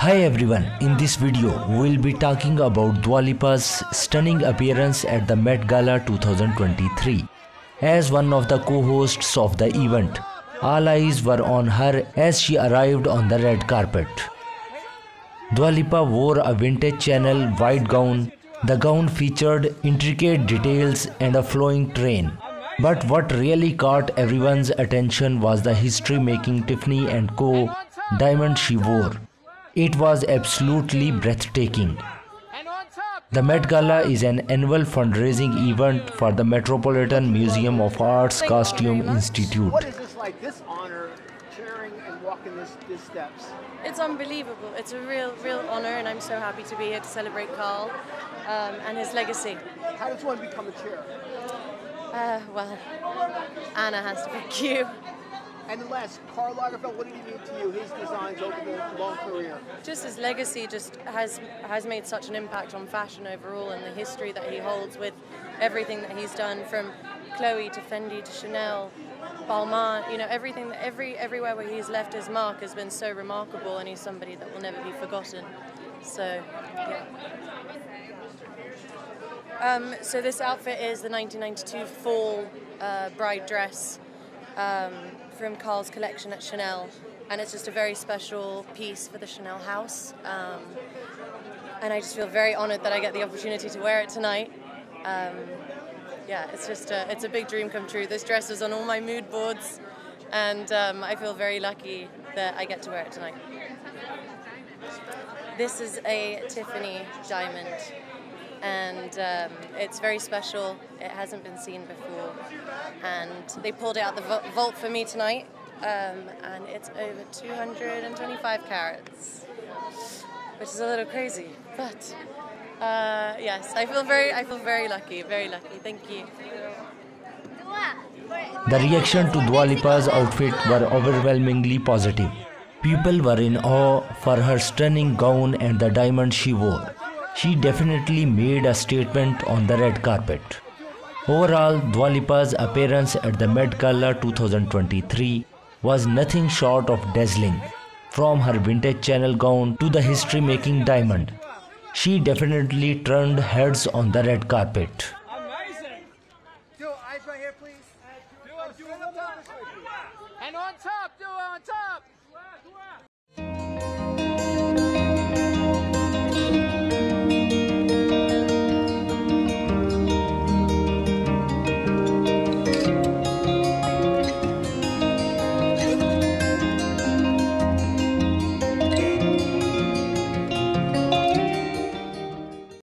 Hi everyone, in this video we'll be talking about Dua Lipa's stunning appearance at the Met Gala 2023. As one of the co-hosts of the event, all eyes were on her as she arrived on the red carpet. Dua Lipa wore a vintage Chanel white gown. The gown featured intricate details and a flowing train. But what really caught everyone's attention was the history-making Tiffany & Co. diamond she wore. It was absolutely breathtaking. The Met Gala is an annual fundraising event for the Metropolitan Museum of Art's Costume Institute. What is this like, this honor, chairing and walking this, these steps? It's unbelievable. It's a real, real honour, and I'm so happy to be here to celebrate Karl um, and his legacy. How does one become a chair? Uh, well, Anna has to pick you. And last, Karl Lagerfeld, what did he mean to you, his designs over the long career? Just his legacy just has has made such an impact on fashion overall, and the history that he holds with everything that he's done from Chloe to Fendi to Chanel, Balmain. You know, everything, every everywhere where he's left his mark has been so remarkable, and he's somebody that will never be forgotten. So, yeah. Um, so this outfit is the 1992 fall uh, bride dress um, from Karl's collection at Chanel, and it's just a very special piece for the Chanel house. Um, and I just feel very honoured that I get the opportunity to wear it tonight. Um, yeah, it's just a, it's a big dream come true. This dress is on all my mood boards, and um, I feel very lucky that I get to wear it tonight. This is a Tiffany diamond and um, it's very special. It hasn't been seen before, and they pulled out the vault for me tonight, um, and it's over 225 carats, which is a little crazy, but uh, yes, I feel very, I feel very lucky, very lucky. Thank you. The reaction to Dua Lipa's outfit were overwhelmingly positive. People were in awe for her stunning gown and the diamond she wore she definitely made a statement on the red carpet. Overall, Dua Lipa's appearance at the Met Gala 2023 was nothing short of dazzling, from her vintage Chanel gown to the history-making diamond. She definitely turned heads on the red carpet. Top, do on top.